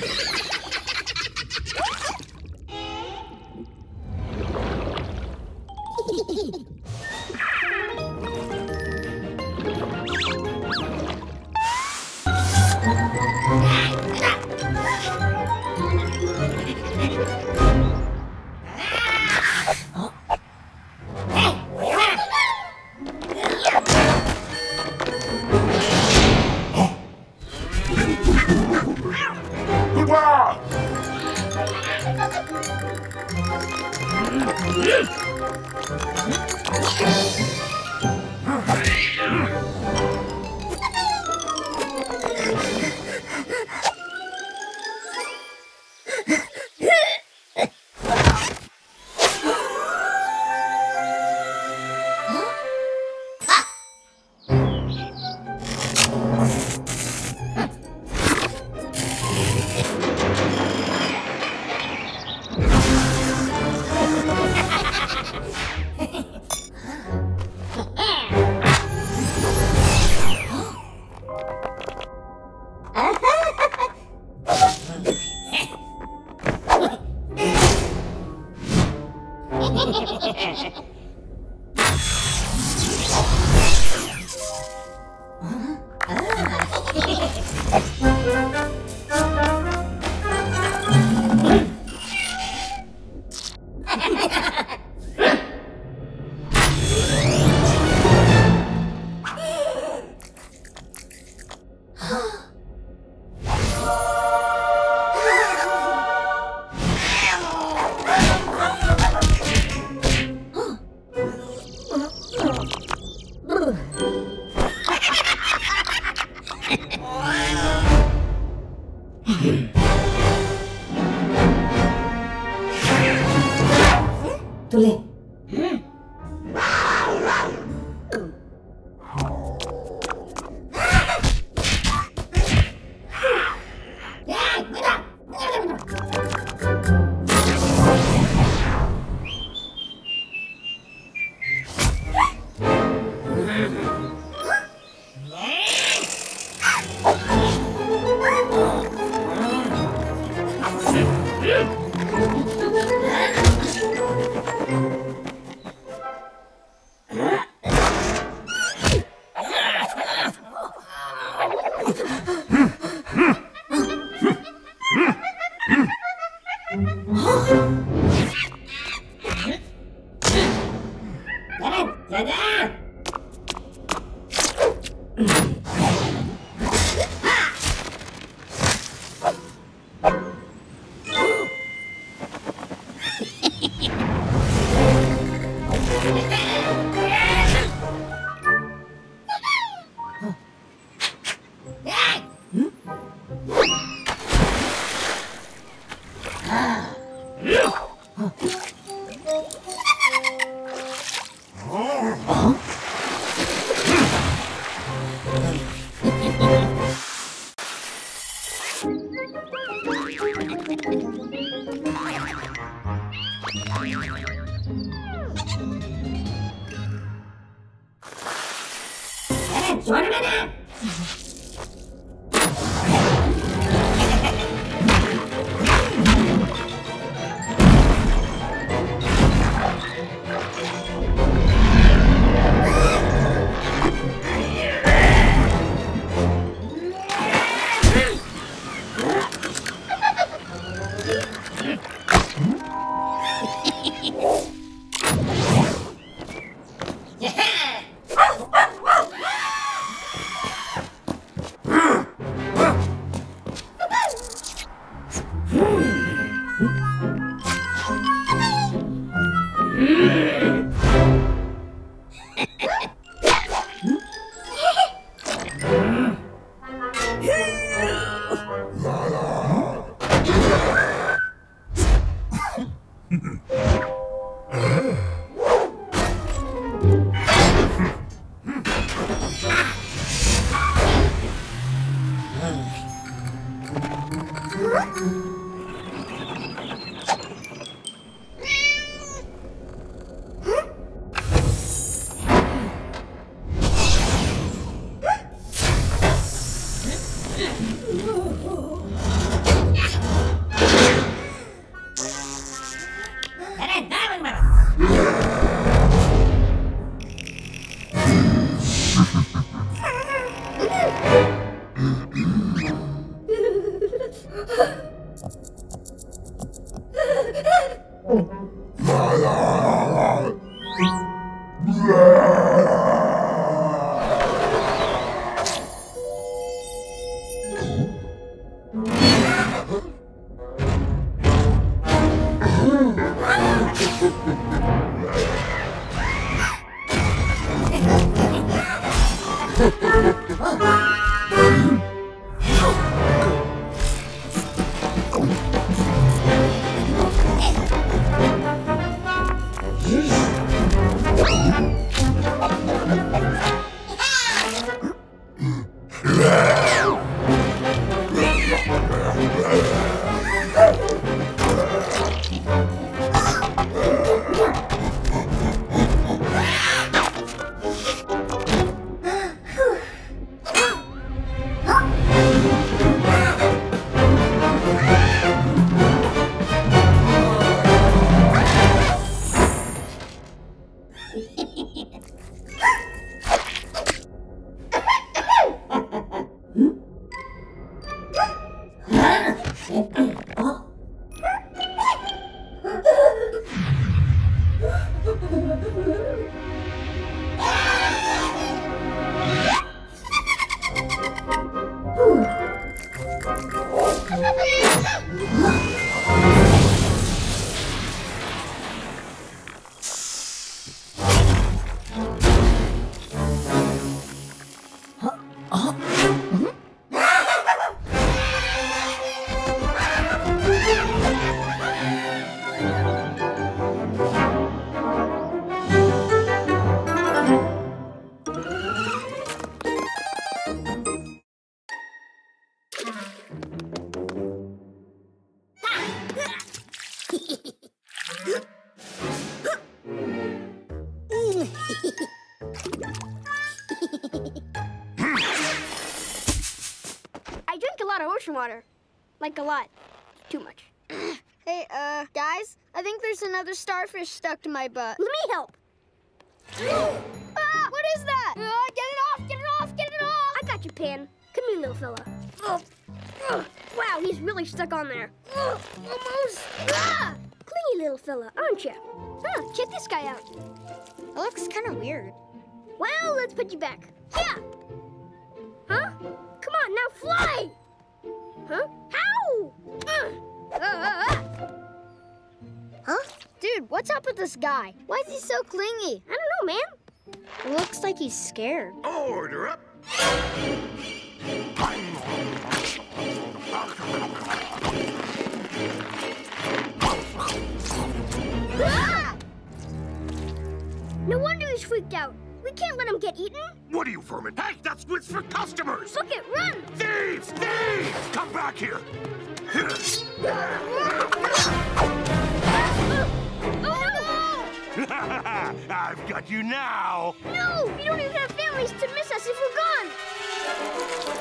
you Hum. 啊！ သူလေး 子弹，嗯。Mm-hmm. Huh? water. Like a lot. Too much. Hey, uh, guys, I think there's another starfish stuck to my butt. Let me help. ah, what is that? Uh, get it off, get it off, get it off! I got you, Pan. Come here, little fella. Ugh. Wow, he's really stuck on there. Almost. Ah! Clingy little fella, aren't you? Huh, check this guy out. It looks kind of weird. Well, let's put you back. Yeah. Huh? Come on, now fly! Huh? How? Uh, uh, uh. Huh? Dude, what's up with this guy? Why is he so clingy? I don't know, man. It looks like he's scared. Order up. Ah! No wonder he's freaked out. We can't let him get eaten. What are you, vermin? Hey, that's what's for customers! Look it, run! Thieves! Thieves! Come back here! Oh, I've got you now! no! No! We don't even have families to miss us if we're gone.